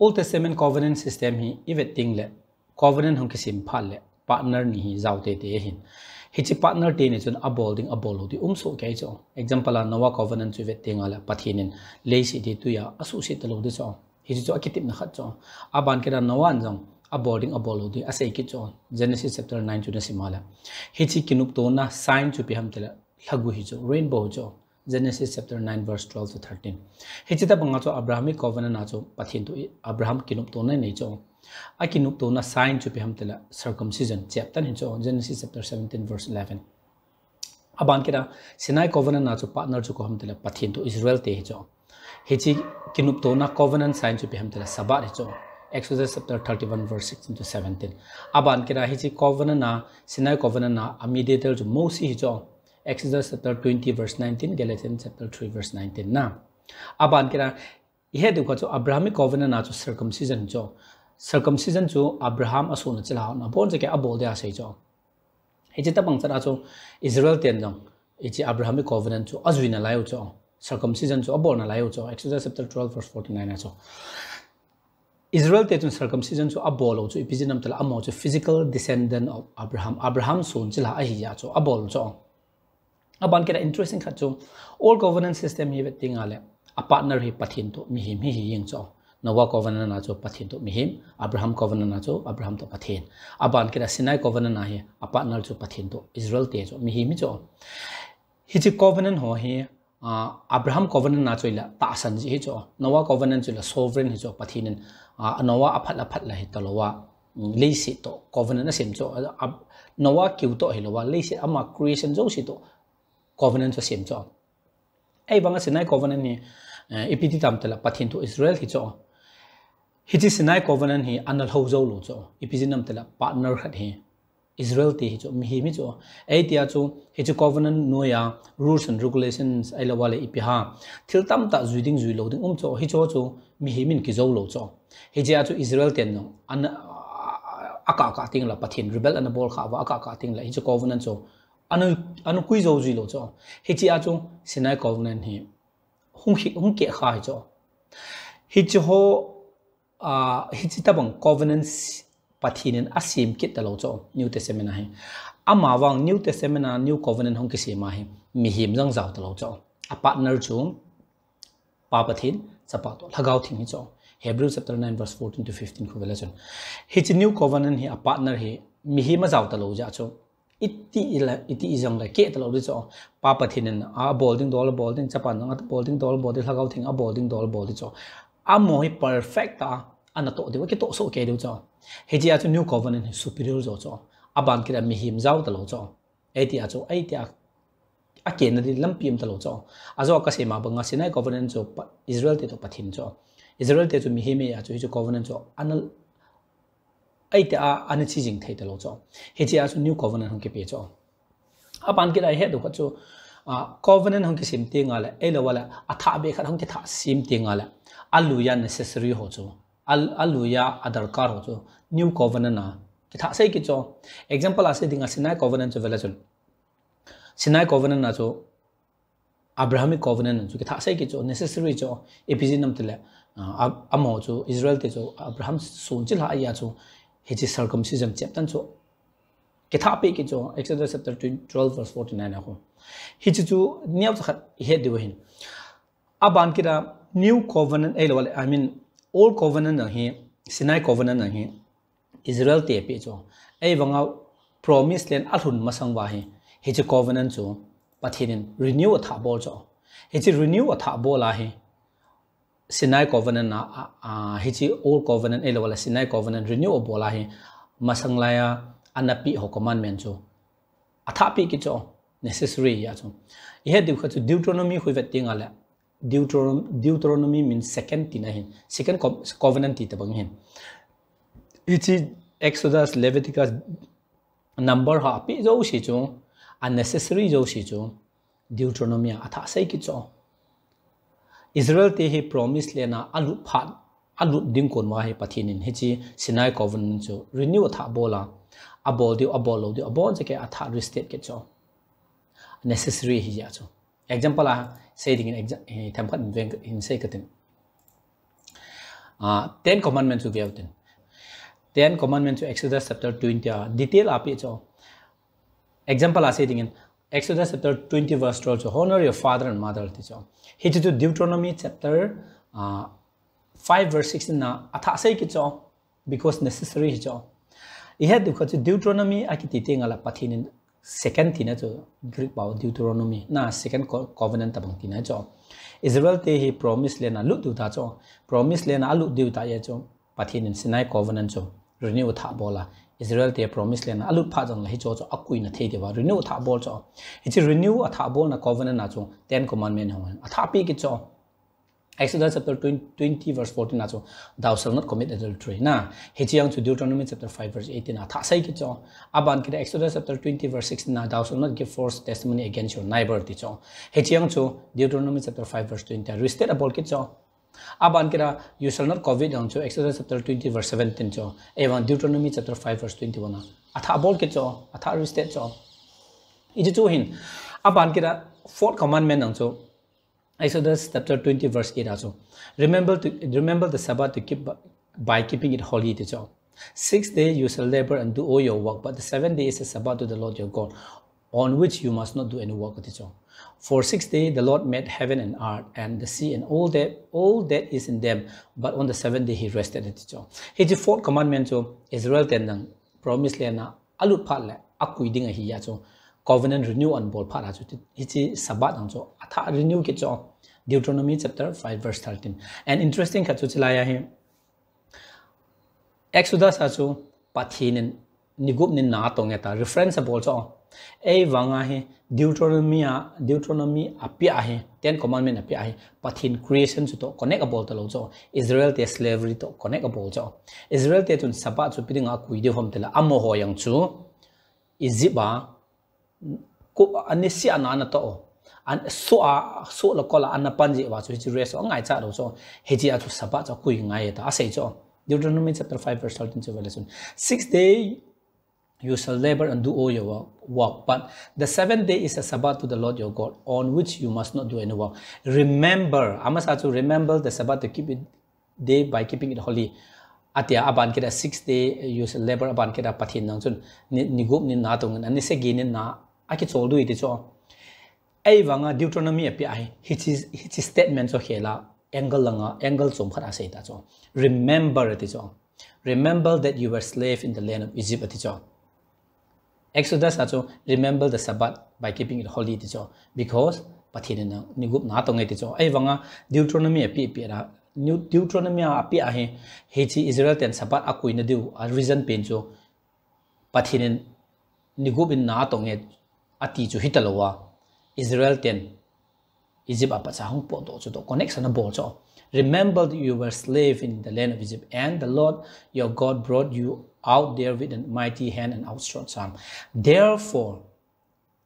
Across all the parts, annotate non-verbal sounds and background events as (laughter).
Old Testament covenant system hi iveting le covenant hong kisim phal le partner ni hi zaute te hin hi chi partner te ni chun abolding abol di um so kai cho example la nowa covenant chu veting ala pathinin le si di tu ya asu si talo di cho hi chu akitip na khat cho aban ke da nowa anjang aboarding abolo di ase ki cho genesis chapter 9 chu na simala hi chi kinup to na sign chu pi ham tela lagu hi cho rainbow cho Genesis chapter nine verse twelve to thirteen हिचिता बंगाचो अब्राहमी कौन नाचो पथिन तो Abraham की नुप तो नहीं चो आ की नुप तो ना साइन चुपे हम तेला सरकम सीज़न chapter हिचो Genesis chapter seventeen verse eleven अब आंके ना सिनाई कौन नाचो पार्टनर चुको हम तेला पथिन तो इसराइल ते हिचो हिची की नुप तो ना कौन साइन चुपे हम तेला सबार हिचो Exodus chapter thirty one verse sixteen to seventeen अब आंके ना हिची कौन ना सिनाई कौन ना अमीडियटर जो मोसी हिचो Exodus chapter 20 verse 19 Galatians chapter 3 verse 19 na aban kira ihe du cho Abrahamic covenant na chu circumcision cho circumcision chu Abraham asu na chila na bon je ke abol dia sei cho hi chi tabang chara chu Israel ten jong chi Abrahamic covenant chu azwina layo cho circumcision chu abol na layo cho Exodus chapter 12 verse 49 na cho Israel te chun circumcision chu abol chu ipijinam tala amo chu physical descendant of Abraham Abraham son chila a hi ya chu abol chu aban kera interesting khat chu all governance system hi veting ale a partner hi pathin to mi him hi ying na chu pathin to mi him Abraham covenant na chu Abraham to pathin aban kera Sinai covenant na hi a partner chu pathin to Israel te chu mi him chu hi chi covenant ho hi Abraham covenant na chu la ta san ji hi chu Noah covenant chu la sovereign hi chu pathin Noah aphat aphat la hi talowa leisi to covenant cho sim cho ai banga sinai covenant ni ipiti tam tala pathin to israel hi cho hi chi sinai covenant hi anal ho zo lo cho ipiti nam tala partner khat hi israel ti hi cho mi hi mi cho ai tia chu hi chu covenant no ya rules and regulations ai la wale ipi ha thil tam ta zuiding zui lo ding um cho hi cho chu mi hi min ki zo lo cho hi ja chu israel ten no an aka ka ting la pathin rebel an bol kha wa aka ka ting la hi chu covenant cho anu anu kui zo ji lo cho hi chi a chu sinai covenant hi hung hi hung ke kha hi cho hi chi ho, a hi chi ta bang covenant pathinen asim kit ta lo cho new testament hi ama wang new testament na new covenant hong ki se ma hi mi him jang zaw ta lo cho a partner chu, pa pathin chapa to lagaw thing hi cho Hebrews chapter 9 verse 14 to 15 khu vela chon hi chi new covenant hi a partner hi mi hi ma zau ta lo ja cho iti ila, iti izang la, ke talo ri cho pa pathinen a bowling dol bowling chapan nga bowling dol bowling lagaw thing, a bowling dol bowling cho a mo hi perfect ta ana to de ke to so ke de cho he ji a chu new covenant, superior zo cho aban kira mi him zaw talo cho e ti a cho ai ti a a ke na di lam pim talo cho a zo ka se ma banga sinai covenant cho israel te to pathin cho israel te chu mi hi me a chu hi chu covenant cho anal ai ta an chi jing thei talo cho he chi a su new covenant hong ke pe cho a pan ke dai he do ka chu a covenant hong ke sim te nga la e lo wala a tha be khat hong ke tha sim te nga la alu ya necessary ho chu al alu ya adar kar ho chu new covenant na ke tha sai ke cho example ase dinga sinai covenant chu vela chu sinai covenant na chu abrahamic covenant chu ke tha sai ke cho necessary cho episode nam tele amo chu israel te chu abraham sun chil ha ya chu he circumcision chep tan cho ke tha pe ke cho exodus chapter 12 verse 49 a ho hi chi chu niaw cha khat, he de hin. Aban kira, new covenant ấy là i mean, old covenant na hi sinai covenant na hi israel te pe cho ei wanga promise land alhun masang wa hi he. Chi covenant cho pathinin renew a tha bol cho he renew a tha bol a hi Sinai covenant na uh, hichi old covenant elo wala Sinai covenant renew o bola hi masang laya anapi ho commandment cho atha pi ki cho necessary ya cho ihe du khachu deuteronomy hui vet tinga la deuteronomy deuteronomy means second tina hin second covenant ti tabang hin hichi exodus leviticus number ha pi zo shi cho unnecessary zo shi cho deuteronomy atha sai ki cho Israel te he promise le na alu phat alu ding kon ma he pathinin he chi Sinai covenant cho renew tha bola abol di abol di abol je ke atha restate ke cho. Necessary hi ya cho. Example a say ding in exam tham khat in in say katin uh, 10 commandments to view tin. 10 commandments to exodus chapter 20 uh, detail api cho. Example ase dingin exodus chapter 20 verse 12 cho honor your father and mother ti cho he to deuteronomy chapter uh, 5 verse 16 na atha sai because necessary hi cho i to deuteronomy akiti te ngala pathinin second thina cho greek bao deuteronomy na second covenant tabang tina cho Israel te hi promise le na lu tu ta cho promise le na lu diu ta ye cho pathin Sinai covenant cho renew tha bola Pha jang la hi cho cho akui na the de ba renew tha bol cho hi chi renew a tha bol na covenant na cho 10 commandment hong a tha pi ki cho Exodus chapter 20 verse 14 na cho thou shall not commit adultery na he chiang to Deuteronomy chapter 5 verse 18 na tha sai ki cho aban ki Exodus chapter 20 verse 16 na thou shall not give false testimony against your neighbor ti cho he chiang to Deuteronomy chapter 5 verse 20 restate about ki cho अब अंकर you सल नट कॉविड हम चो Exodus chapter twenty verse seventeen चो एवं Deuteronomy chapter five verse twenty one अथा अबोल के चो, अथा अर स्टेट चो। इज़ चो हिन, अब अंकर फोर्थ कमांडमेंट हम चो chapter twenty verse eight आचो remember to remember the Sabbath to keep by keeping it holy to चो। Six day you shall labour and do all your work but the seven day is a Sabbath to the Lord your God on which you must not do any work to चो। For six days the Lord made heaven and earth and the sea and all that all that is in them, but on the seventh day he rested at all. His fourth commandment to Israel tenang promise le na alut phat le akui ding hi ya cho. Covenant renew on bol phara chu ichi sabat ang cho. Atha renew ke cho. Deuteronomy chapter 5 verse 13 and interesting ka chu chilaya hi exodus ha chu pathin nigup nin na tong eta reference bol cho ए वंगा है Deuteronomy ड्यूट्रोनमी अपि आहे ten commandment अपि आहे पथिन creation सु तो connect अबोल त लोजो इजराइल ते स्लेवरी तो कनेक्ट अबोल जो इजराइल ते तुन सपा सु पिदिंगा कुइदे हम तेला अमो हो यंग anh इजिबा को अनिसि अनाना तो an so a so la kola an panji wa chu chi reso ngai cha lo so heji a chu sapa cha kui ngai ta asei cho deuteronomy chapter 5 verse 13 chu velation 6 day you shall labor and do all your work. But the seventh day is a sabbath to the lord your god on which you must not do any work. Remember amasa to remember the sabbath to keep it day by keeping it holy. Atia aban kida 6 day you shall labor aban kida pathin nang chun. Ni gup ni na tong. Ani se gi ni na. Aki chol du iti cho ai wanga deuteronomy api ai his his statement so hela angle langa angle chom khara sei ta cho remember ati cho remember that you were slave in the land of egypt ati cho exodus acho remember the sabbath by keeping it holy ati cho because pathin na gup na tong ati cho ai wanga deuteronomy api pi ra new deuteronomy api a he he chi israel ten sabbath a na diu a reason pen cho pathin nigup in na tong e ati chu hitalowa israel ten egypt apa cha hong po do chu to connection a bol cho remember that you were slave in the land of egypt and the lord your god brought you out there with a mighty hand and outstretched arm. Therefore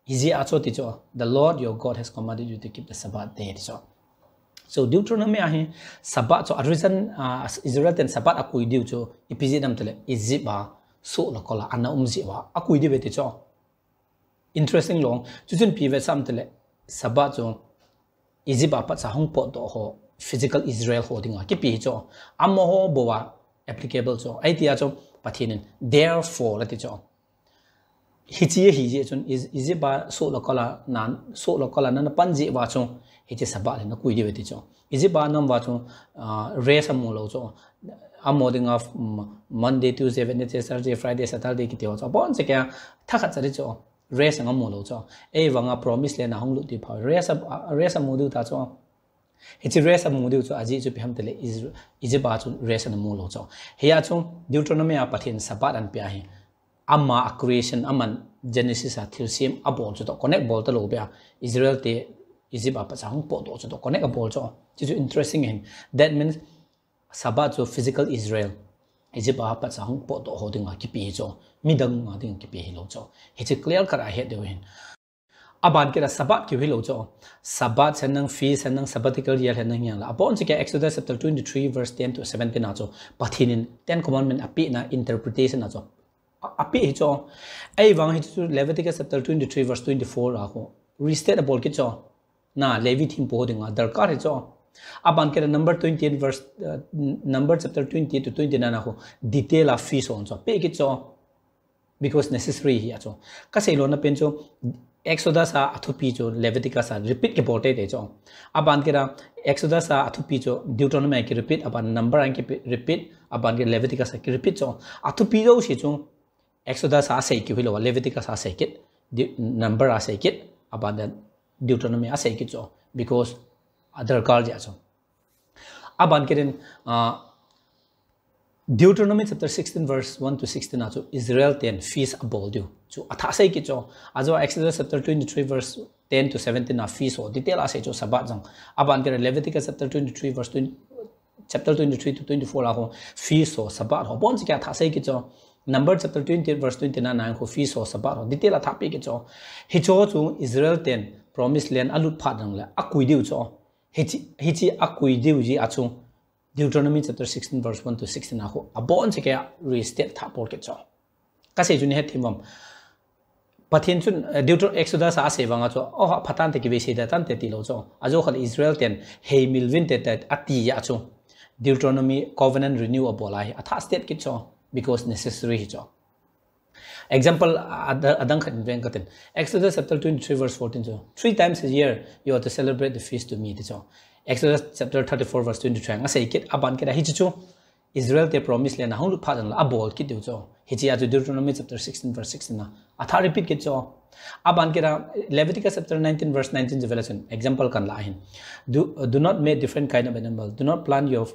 the lord your god has commanded you to keep the sabbath day so. So deuteronomy ahi sabbath so reason uh, israel ten sabbath akui diu cho ipiji dam tele egypt ba so la kola ana akui di be ti cho interesting long chu chun pi ve sam tele saba cho egypt apa cha hong po do ho physical israel holding ki pi cho amo ho bowa applicable cho. Ai tia cho pathinin therefore, lati cho. Hi chi hi je chun is is ba so lo kala nan so lo kala nan pan ji wa cho hi chi saba le na kui de ti cho. Is ba nam wa cho uh, re sam mo lo cho. Amo holding of mm, monday, tuesday, wednesday, thursday, friday, saturday ki te cho. Bon che kya thakha chari cho. Rest nga mo lo cho. E wa nga promise le na hong lu ti pha rest rest mo du ta cho. हिच रेस अब मुदे आज इजु फेम तेल इज़ इजे बाचु रेस अन मोल होचो हे आचो ड्यूट्रोनोमी आ पथेन सपात अन प्या हे अम्मा अक्रेशन अमन जेनेसिस आ अब अ बोल चो कनेक्ट बोल त लो ब्या इजराइल ते इजे बा पचा हम पो दो चो कनेक्ट बोल चो जि जु इंटरेस्टिंग हे दैट मींस सबा जो फ़िज़िकल इजराइल इजे बा पचा हम पो दो होदिंग कि पि चो मिदंग आ दिंग कि पि हे क्लियर कर आ हे aban kira sabat ki hi lo cho sabat sen nang fi sen nang sabbatical year hen nang yang la apon che exodus chapter 23 verse 10 to 17 na cho pathinin 10 commandment api na interpretation na cho api hi cho ai wang hi chu leviticus chapter 23 verse 24 a ko restate abol ki cho na levi thim po ding a darkar hi cho aban ke number 28 verse uh, number chapter 20 to 29 ho detail a fees on so pe ki cho because necessary ही आचो कसई लोन पेन चो एक्सोदा सा अथुपी चो लेवेटिका सा repeat important है चो अब अंक एक्सोदा सा अथुपी चो ड्यूटोनोमी में की रिपीट अब नंबर आई की रिपीट अब अंक लेवेटिका सा की रिपीट चो अथुपी जो सी चो एक्सोदा सा सही की हुई लोग लेवेटिका सा सही नंबर आ सही किट अब ड्यूटोनोमी आ सही की चो बिकॉज़ अदर कार्ड जा Deuteronomy chapter 16 verse 1 to 16 acho Israel ten feast abol du chu atha sai ki cho ajo Exodus chapter 23 verse 10 to 17 na feast o detail ase cho sabat jang aban ke Leviticus chapter 23 verse 20 chapter 23 to 24 la ho feast o sabat ho bon ka tha ki cho number chapter 20 verse 29 na ho feast o sabat ho detail atha pe ki cho hi cho chu Israel ten promised land alut phat dang la akui diu cho hi chi hi chi akui diu ji achu Deuteronomy chapter 16 verse 1 to 16 ako abon se kaya restate tha por ke cho kasi juni he thimam pathin chun deuter exodus a se wanga cho o phatan te ki be se da tan te ti lo cho ajo khal israel ten he milvin te tat ati ya cho deuteronomy covenant renew abola hi atha state ki cho because necessary hi cho example adang khat ven katen exodus chapter 23 verse 14 cho three times a year you have to celebrate the feast to me cho Exodus chapter 34 verse 23 nga sei kit aban ke hi chu Israel te promise le na lu pha jan la abol kit du cho hi chi atu Deuteronomy chapter 16 verse 16 na atha repeat kit cho aban ke Leviticus chapter 19 verse 19 revelation example kan la hin do do not make different kind of animal do not plant your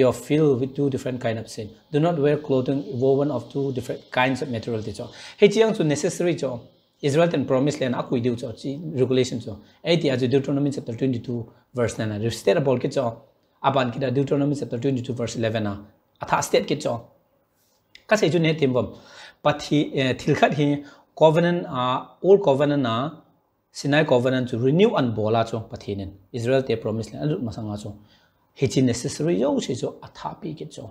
your field with two different kind of seed do not wear clothing woven of two different kinds of material cho hi chi ang chu necessary cho Ten promise land akui diu cho chi regulation cho ai ti aju Deuteronomy chapter 22 verse 9 na state bol ke cho aban ki da Deuteronomy chapter 22 verse 11 na atha state ke cho ka se ju ne tim bom pathi thil khat hi covenant a old covenant na Sinai covenant to renew an bola cho pathinen Israel te promise land alut masanga cho hi chi necessary yo se cho atha pi ke cho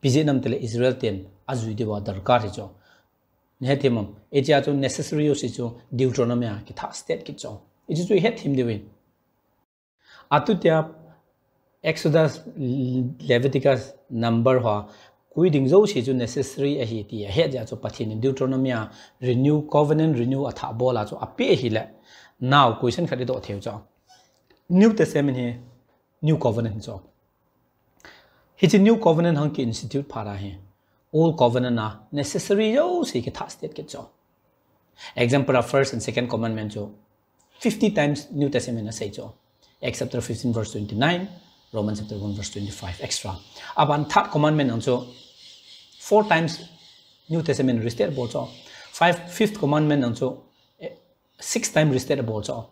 bije nam tele Israel ten azui de wa darkar hi cho ne thimam e cha chu necessary yo si chu deuteronomy ki tha state ki cho it is we het thim de win atu tia exodus leviticus number ha kui ding zo si chu necessary a hi ti he ja chu pathin deuteronomy renew covenant renew atha bola chu ape hi le now question khadi do theu cho new testament he new covenant cho hi new covenant hang ki institute phara hai all covenant na necessary. Yo si ke thas state ke cho example of first and second commandment cho 50 times new testament na say cho acts chapter 15 verse 29 romans chapter 1 verse 25 extra. Aban third commandment on cho four times new testament restate bo cho five fifth commandment on cho six times restate bo cho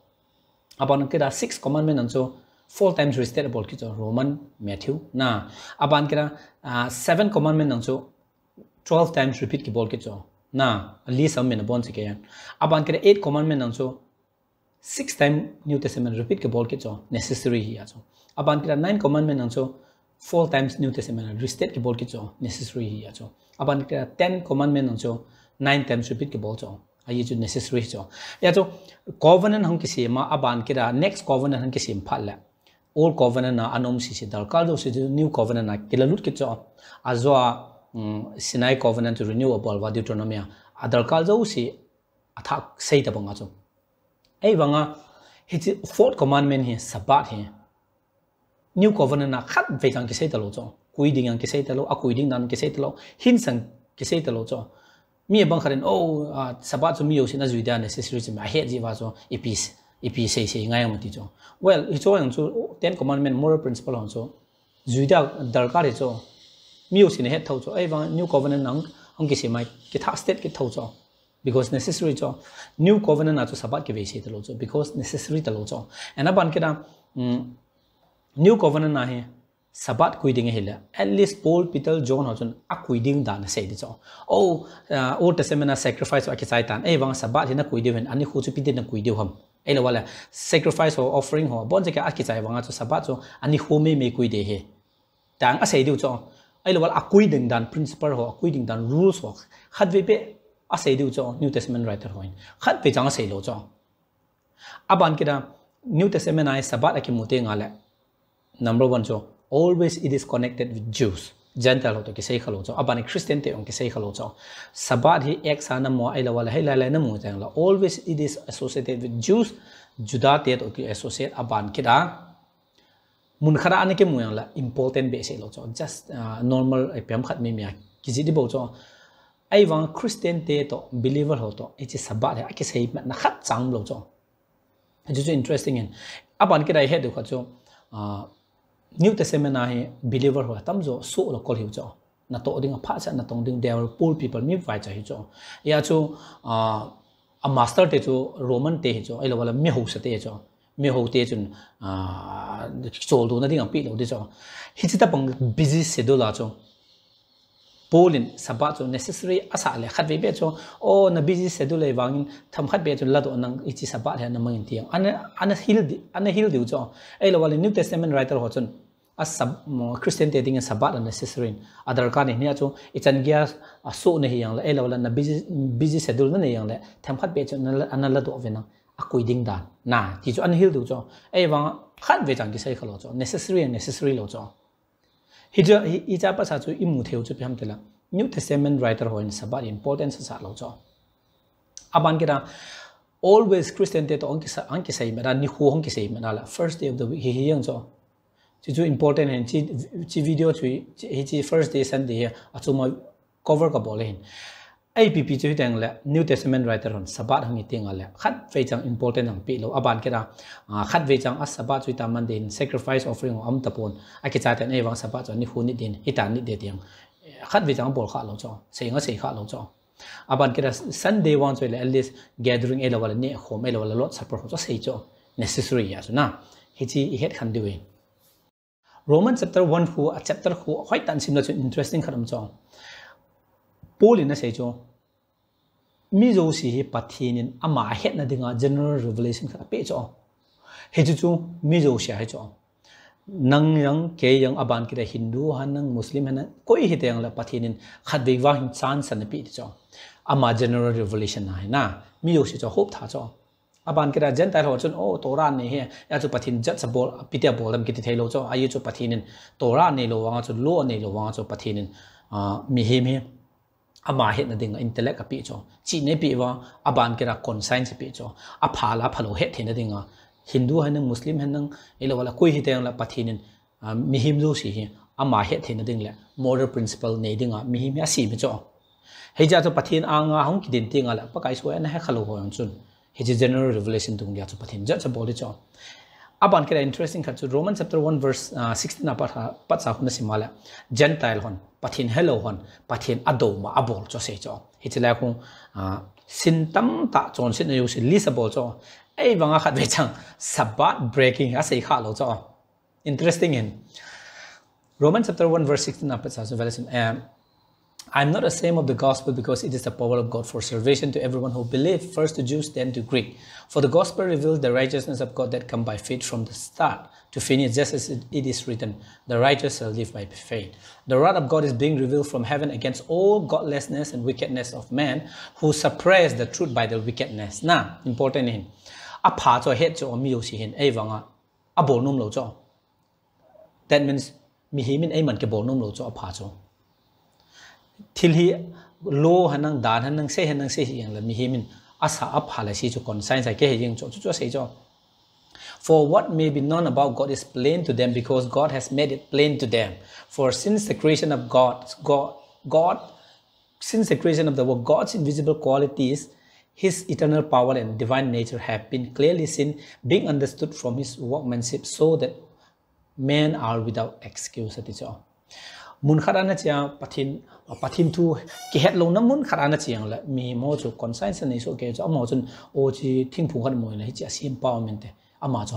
aban ke da six commandment on cho four times restate bo ki cho roman matthew na aban ke da seven commandment on cho twelve times repeat की बोल के चो ना ली सब मैंने bone सीखे अब अंकर eight commandment आंसो six time New Testament repeat के बोल के चो नेसेसरी ही आसो अब अंकर नाइन कॉमन कॉमनमेंट आंसो four times New Testament restate के बोल के चो नेसेसरी ही आसो अब अंकर टेन कॉमनमेंट आंसो नाइन टाइम्स रिपीट के बोल चो ये जो नेसेसरी चो या तो कॉवनन हम किसी में अब अंकर नेक्स्ट कॉवनन हम किसी में फाल ओल्ड कॉवनन अनोम सिरकार न्यू कॉवनन ना किला के चो आज Sinai covenant renewable và Deuteronomy adar kal zo si athak sei ta banga cho ai wanga hi fourth commandment hi sabat hi. New covenant na khat ve kang ki sei ta lo cho kui ding ang ki sei ta lo a kui ding nan ki sei ta lo hin sang ki sei ta lo cho mi bang kharin oh, o sabat chu mi yo sin a zui da necessary chi ma he ji wa cho epis epis sei sei ngai am ti cho well, hi cho yang cho ten commandment moral principle on cho zui da dar ka re cho miu sin het thau cho ai wang vâng, new covenant nang ang ki simai ki tha state ki thau cho because necessary cho. New covenant na cho sabat ke veise te lo cho because necessary te cho, cho and aban ke da new covenant na he sabat kui hết hila at least paul peter john ho chun a kui ding dan sei đi cho oh à, old testament sacrifice wa ki sai tan ai wang vâng, sabat hina kui de anh ani khu chu Peter de na kui de ham ai là wala sacrifice or offering ho bon je ka a ki sai wanga cho sabat cho ani khu me me kui de he tang a sei de cho अलग अकुईदिंग दान principal हो अकुईदिंग दान rules हो खत वे पे असै दे उचो न्यू टेस्टमेंट राइटर होइन खत पे जांग सै लोचो अब अन केदा न्यू टेस्टमेंट आय सबा लके मुते गाले नंबर वन जो always it is connected with Jews Gentile हो तो के सही खलो चो अब अन क्रिश्चियन ते ओन के सही खलो चो सबा हि एक सा न मो आइ ल वाला हे ला ला न always it is associated with Jews जुदा ते तो की एसोसिएट अब अन केदा मूनखरा आने के मूल इंपोर्टें बेसे लोचो जस्ट नॉर्मल पेम खत्म मैं किसी बोचो ऐ वहाँ ख्रिस्टन ते तो बिलीवर हो तो इसे सब बात है कि सही मत खत चांग लोचो जो जो इंटरेस्टिंग है अब अनके रहे हैं देखो न्यू तेसे में ना है बिलीवर हो तम जो सो लो कॉल हो जो न तो उन्हें पास देवर पूर्ण पीपल में वाइज है या मास्टर ते रोमन ते है जो ऐ लोग वाला Meho hotechun (hesitation) sholdu na ding a pitu di chon hiti ta pang busy sedulachun, polin sabachun, necessary asa leh, khadveh pechun, o na busy sedulay vangin tam khadpechun ladu anang iti sabalhe anang moniti anna anna hildi, anang hildi uchun, ayla walainuk teh temen raital hachun asa (hesitation) christian teh ding a sabalhe necessary in, adal khanehnia chun, itan gias asuun na hiyang leh, ayla walain na busy busy sedulna na hiyang leh, tam khadpechun anang ladu ovenang. Le tham na ding dan na ti cho an hil được cho ai wang khat ve chang ki sai khalo cho necessary and necessary lo cho hija ija pa sa chu i mu theu chu pyam tela new testament writer hoin sabat importance sa lo cho aban kira always christian te to anki sa cái sai mera ni hu hong ki sai mera la first day of the week hi hi yang cho chi chu important hen chi chi video chu hi chi first day sunday achu ma cover ka ไอพีพีช่วยแต่งละนิวเทสเมนต์ไรเตอร์นสบัดหงติงละขัดเวจังอิมพอร์เทนต์หงปีโลอาบานกันละขัดเวจังอัสสบัดช่วยตามันเดิน sacrifice offering ของอัมตะปูนไอกิจการแต่งไอวังสบัดจนนี่ฟูนิดเดินฮิตานิดเดียงขัดเวจังบอลขาดลงจองเสียงก็เสียงขาดลงจองอาบานกันละ Sunday one ช่วยละ at least gathering ไอละวันนี้โฮมเอละวันละรถ support ของจะเสียจอง necessary อะจ้ะนะเฮจีเฮ็ดคันด้วย Roman chapter one who chapter who ค่อยตันสิมละจน interesting ขนาดจอง Paul นะเสียจอง mi zo si hi pathinin ama het na dinga general revelation kha pe cho he chu chu mi zo sia he cho nang yang ke yang aban ki hindu han nang muslim han koi hi teng la pathinin khat ve wa hin chan san pi cho ama general revelation na na mi zo si cho hop tha cho aban kira tai ho chun oh, o tora ne he, ya chu pathin jat sa bol pitia bol lam ki thailo cho ayu chu pathinin tora ne lo wa chu lo ne lo wa chu pathinin ah, mi he. mi ama het na ding intellect api cho. Chi ne pi wa aban kira conscience pi cho. A phala phalo het thina dinga hindu han muslim han elo wala koi hi teng la pathinin mi him zo si hi. Ama het thina ding le. Moral principle ne dinga mi him ya si mi cho. He ja cho pathin anga hong ki din tinga la pa kai so na he khalo ho chun. He general revelation dung ya cho pathin ja cha boli cho. Aban kira interesting khat chu roman chapter 1 verse uh, 16 apa pat sa huna simala gentile hon pathin hello hon pathin ado ma abol cho se cho. Hichila khu sin tam ta chon sin yu si lisabol cho. Ei wanga khat ve chang sabat breaking a sei kha lo cho. Interesting in. Roman chapter 1 verse 16 apa sa so um, I'm not ashamed of the gospel because it is the power of God for salvation to everyone who believes, first to Jews, then to Greek. For the gospel reveals the righteousness of God that come by faith from the start to finish, just as it is written, the righteous shall live by faith. The wrath of God is being revealed from heaven against all godlessness and wickedness of man who suppress the truth by their wickedness. Now, important in. A part of head to si hin. That means mi hi min ai man ke bol num lo lo hanang dan hanang se hanang se yang la asa ke chu se for what may be known about God is plain to them because God has made it plain to them. For since the creation of God God God since the creation of the world God's invisible qualities his eternal power and divine nature have been clearly seen being understood from his workmanship so that men are without excuse at all mun khát anh chia pathin pathin thu cái hết lâu lắm muốn khát anh chia là mi mô chỗ còn số chỗ mô ô chi phụ khát mồi này chia sim bao mình thế à mà chỗ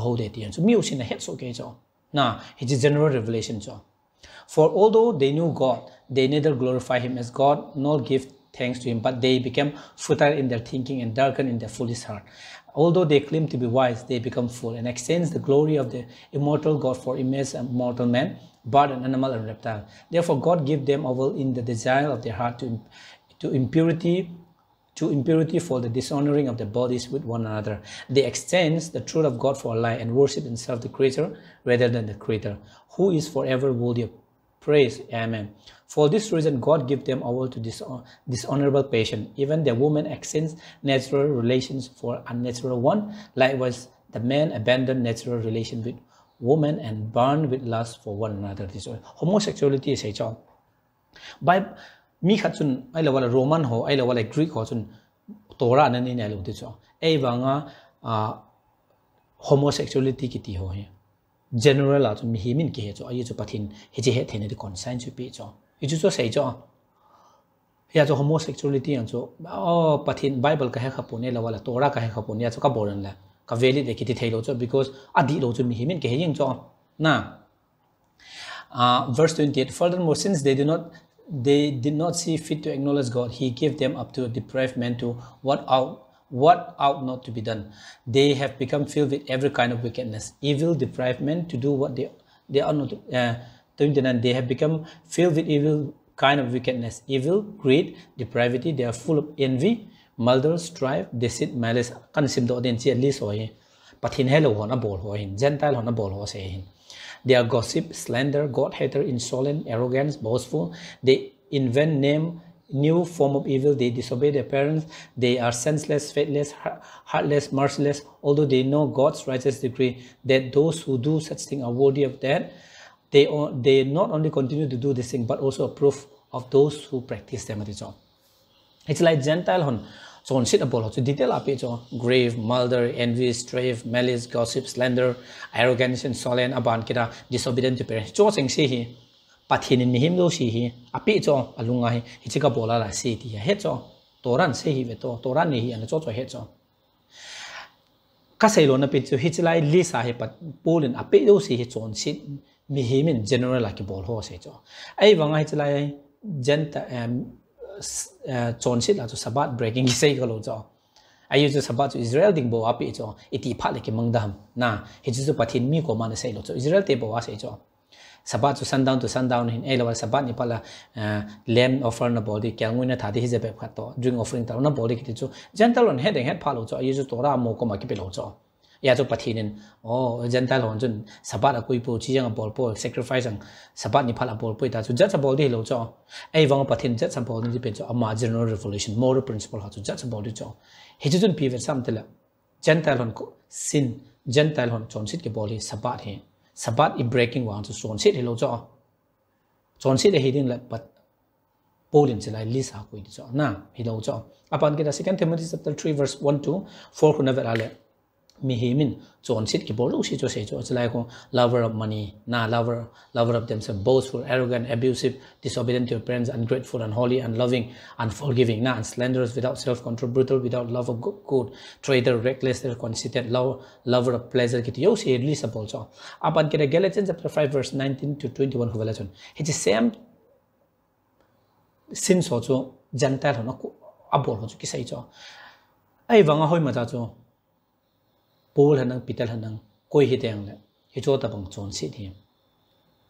hết số cái chỗ na it is general revelation chỗ for although they knew God they neither glorify Him as God nor give thanks to Him but they became futile in their thinking and darkened in their foolish heart. Although they claim to be wise, they become fool and exchange the glory of the immortal God for images of mortal man bird and animal and reptile. Therefore, God gave them over in the desire of their heart to, to impurity to impurity for the dishonoring of the bodies with one another. They exchange the truth of God for a lie and worship and serve the Creator rather than the Creator, who is forever worthy of praise. Amen. For this reason, God gave them over to dishonorable passion. Even the woman exchange natural relations for unnatural one. Likewise, the man abandoned natural relation with woman and burned with lust for one another. This homosexuality is a. By mi khat chun ai la wala roman ho ai la wala greek ho chun tora nan ni lo ti cho ai wanga a homosexuality ki ti ho he general la chu mi himin ki he cho ai chu pathin he chi he thene di consent chu pi cho i chu cho sei cho cho homosexuality an cho o pathin bible ka he khapu ne la wala tora ka he khapu ne cho ka boran la ka veli de ki cho because adi lo mi himin ke na uh, verse 28 furthermore since they do not they did not see fit to acknowledge God. He gave them up to a depraved man to what out what ought not to be done. They have become filled with every kind of wickedness, evil, deprived men to do what they they are not uh, doing. They have become filled with evil kind of wickedness, evil, greed, depravity. They are full of envy, murder, strife, deceit, malice. Kan sim do den at least hoy. Pathin hello hona bol hoy. Gentile hona bol ho they are gossip, slander, God-hater, insolent, arrogant, boastful. They invent name, new form of evil. They disobey their parents. They are senseless, faithless, heartless, merciless. Although they know God's righteous decree that those who do such thing are worthy of death, they, they not only continue to do this thing, but also approve of those who practice them. It's like Gentile chon sit abol chu detail api cho grave murder envy, strife, malice, gossip, slander, arrogance, insolence aban kira disobedient to parents. Cho sing si hi pathin ni him do si hi api cho alunga hi hichika bola la si ti he cho toran se hi ve to, toran ni hi an cho cho he cho ka sei lo na pi chu hichlai li sa he pat polin api do si hi chon sit mi hi min general la ki bol ho se cho ai wanga hichlai jenta chon sit la chu sabat breaking ki sei galo cho ayu chu sabat chu israel ding bo api cho iti pha le ki mangdam na hi chu pathin mi ko man sei lo cho israel te bo wa sei cho sabat chu sundown to sundown hin. E lawa sabat ni pala lamb offer na body kyang ngui na thadi hi je be khat to. Drink offering ta na body ki chu gentle on head head pha lo cho ayu chu tora mo ko ma ki pe lo ya chu pathinin o gentle hon chun sabat a kui po chi yang bol po sacrifice ang sabat ni phala bol po ta chu jat bol di lo cho ai wang pathin jat bol ni pe cho ama general revolution moral principle ha chu jat bol di cho he chu chun pi ve sam tela gentle hon ko sin gentle hon chon sit ke boli sabat he sabat i breaking wang chu son sit he lo cho chon sit he din la pat polin se lai lisa ko di cho na he lo cho apan ke da second timothy chapter 3 verse 1 to 4 ko na ver ale mi hi min chon sit ki bolu si cho se cho chlai ko lover of money, na lover lover of themselves, boastful, arrogant, abusive, disobedient to your parents, ungrateful, unholy, unloving, unforgiving, na, and slanderous, without self control brutal, without love of good, traitor, reckless conceited love lover of pleasure ki yo se release bol cho apan ke galatians chapter 5 verse 19 to 21 huwala chon he the same sin so cho jantar hono abol ho ki sai cho ai wanga hoi ma cha cho Paul hanang Peter hanang koi hi teng le hi cho ta bang chon sit hi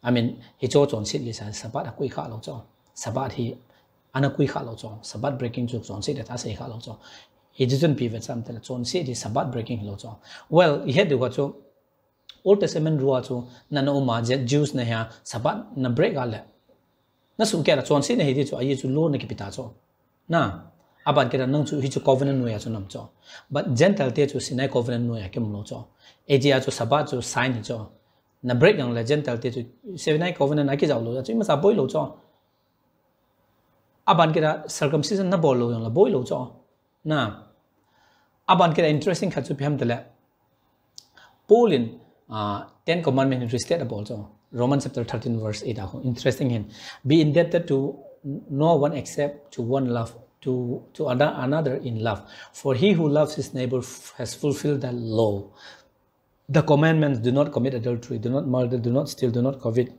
I mean hi cho chon sit li sa sabat a koi kha lo cho sabat hi ana koi kha lo cho sabat breaking chu chon sit ta sei kha lo cho ji chun pi ve sam chon sit hi sabat breaking lo cho well hi de go cho Old Testament ruwa chu na no ma je Jews na ha sabat na break ga le na su ke ra chon sit ne hi chu ayi chu lo na ki pita cho na अब अंक नंग हिचु कॉवन नुआ चु नम चो but जेन तल ते चु सिनाइ कॉवन नुआ के मनो चो ए जी आचु सबा चु साइन चो न ब्रेक नंग जेन तल ते चु सेवनाइ कॉवन ना कि जाओ लो चु मसा बोई लो चो अब अंक सरकमसीजन न बोल लो यो बोई लो चो ना अब अंक इंटरेस्टिंग खचु फेम तले Paul in ten commandment restate बोल चो Roman chapter thirteen verse eight आखो इंटरेस्टिंग हिन be indebted to no one except to one love to, to another in love. For he who loves his neighbor has fulfilled the law. The commandments do not commit adultery, do not murder, do not steal, do not covet.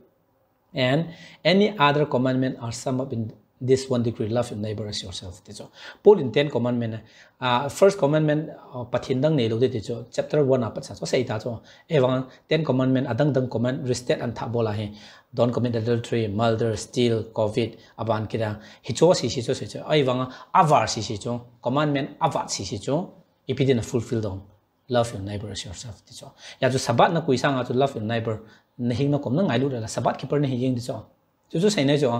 And any other commandment are summed up in this one degree love your neighbor as yourself cho paul in 10 commandment uh, first commandment uh, pathin dang nei lo cho chapter 1 apat sa so sei ta cho ewang 10 commandment adang dang command rested an tha bola he don't commit adultery murder steal covid aban kira. Hi cho si si cho se cho ai wang avar si si cho commandment avat si si cho ipidina fulfill dong love your neighbor as yourself ti cho ya jo sabat na kuisa nga to love your neighbor. Na hing na kom na ngai la. Sabat ki ne hing ti cho chu chu sai na cho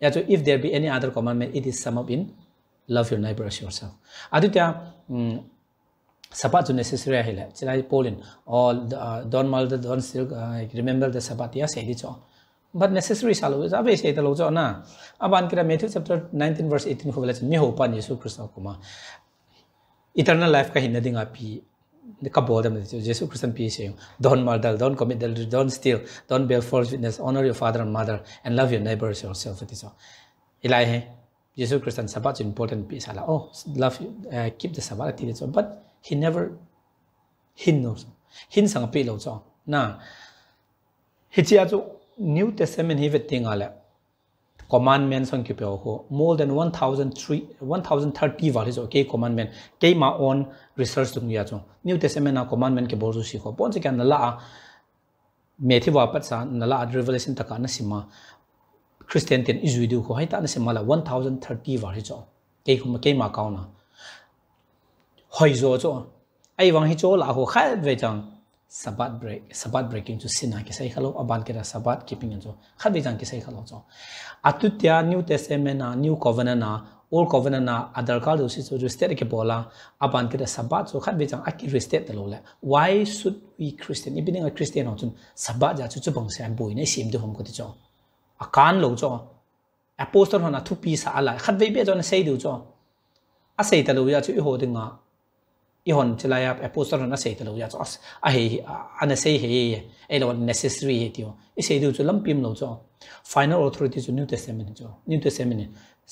ya jo if there be any other commandment it is sum up in love your neighbor as yourself adu kya sabat jo necessary hai la chilai polin all uh, don't mal the don't still uh, remember the sabat ya sai di cho but necessary salo is abe sai ta lo cho na aban kira matthew chapter 19 verse 18 ko bela mi ho pa yesu christ kuma eternal life ka hinna dinga pi ka them jesu christ pi se don't murder don't commit adultery don't steal don't bear false witness honor your father and mother and love your neighbor as yourself it is so ilai he jesu christ and sabbath important piece ala oh love uh, keep the sabbath it is so but he never hin no hin sang pi lo so na hi chia chu new testament hi veting ala commandment song on kipyo ho. More than 1003 1030 valis okay commandment ke ma on research tung ya chung. New testament na commandment ke bozu si ko pon kan la methi wa pat sa na la revelation ta ka na sima christian ten is video ko haita na sima la 1030 valis cho ke ko ke ma kauna hoi zo cho ai wang hi cho la ho. Kha ve chang. Sabat break sabat breaking to sin ke sai khalo aban ke sabat keeping jo khat be jang ke sai khalo jo atutya new testament na new covenant na old covenant na adar kal dosi so rested ke bola aban ke sabat so khat be jang aki rested de lo le why should we christian ibning a christian on sabat ja chu chu bang sam boi ne sim de hom ko ti jo akan lo jo apostle hona thu pi sa ala khat be be jo na sei du jo a sei ta lo ya chu i ho de nga i hon chila ya apostle na sei talo ya cho a he ana sei he e lo necessary he tio i sei du chu lam pim lo cho final authority chu new testament cho new testament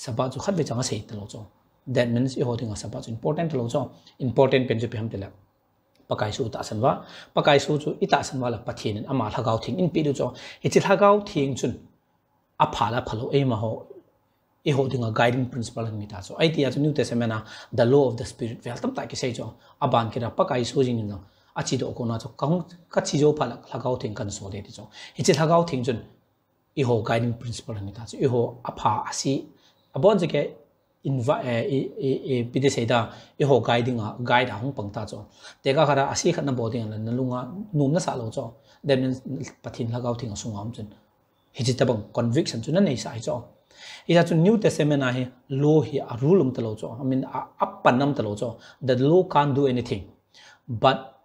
saba chu khat be changa sei talo cho that means i holding a saba chu important lo cho important pen chu pem tela pakai su ta san wa pakai su chu ita san wala pathin ama thagau thing in pi du cho hi chi thagau thing chun a phala phalo e ma ho e holding a guiding principle ni ta so. Ai tia new testament na the law of the spirit. Vel tam ta ki sei cho aban ki ra pa kai so jing na. Achi do ko na cho kang ka chi jo phala lagau thing kan so de ti cho e chi lagau thing jun e ho guiding principle ni ta so. E ho apha asi abon je ke inva e e eh, e pide sei da e ho guiding a, guide hang pang ta cho te ka khara asi khat na boding na lunga num na sa lo cho then pathin lagau thing a sungam chun. Hi tabang conviction chun, na nei sai cho It's a New Testament ahi law hi a rule um talocho. I mean a appanam talocho. The law can't do anything. But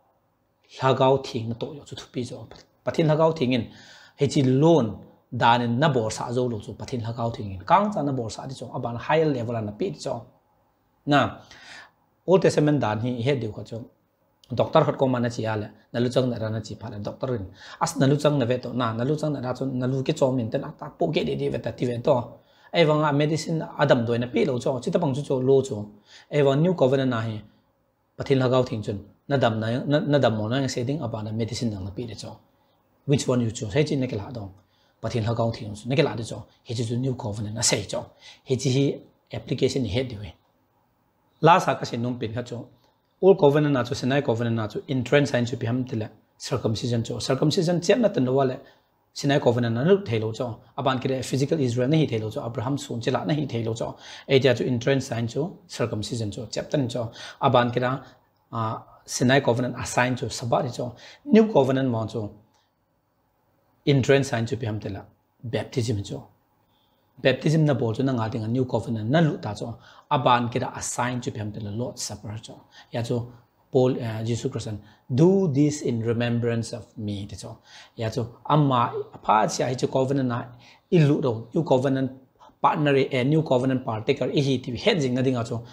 hagau thing na to yo chu thupi jo. Pathin hagau thing in he chi loan dan na bor sa zo lo chu pathin hagau thing in kang cha na bor sa di cho aban higher level na pi cho. Na Old Testament dan hi he deu kha cho. doctor khát công an chỉ là nà lu chăng nà ra chỉ phải là doctor rin as nà lu chăng nà về to nà nà lu chăng nà ra cho nà lu cái cho mình tên ác tác bộ cái đi đi về ta ti về to ai medicine adam doina pi lo cho chita pang chu cho lo cho. Ai new covenant na hi pathin lagaw thing chun. Na dam na na dam mo na setting apa na medicine na pi le cho. Which one you choose? Hai chin ne la dong. Pathin lagaw thing chu ne la de cho. He chu new covenant na sei cho. He chi hi application he de we. La sa ka se num pin ha cho. All covenant na chu senai covenant na chu entrance sign chu bi ham tile circumcision cho. Circumcision chet na tan wale sinai covenant na lu thelo cho aban kire physical israel na hi thelo cho abraham sun chila na hi thelo cho e ja chu entrance sign cho circumcision cho chapter cho aban kira sinai covenant assign cho sabat cho new covenant mo cho entrance sign cho biham tela baptism cho baptism na bol cho na nga ding new covenant na lu ta cho aban kira assign cho biham tela lord supper cho ya cho Paul uh, Jesus Christ do this in remembrance of me thế cho ya cho amma pa sia hi cho covenant na ilu do you covenant partner a new covenant partaker i hi ti head jing na dinga cho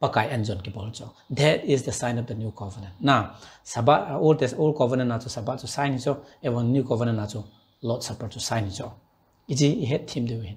pakai anjon ki bol cho that is the sign of the new covenant. Na sabat old test old covenant na cho sabat to sign cho even new covenant na cho lord supper to sign cho iji head team do it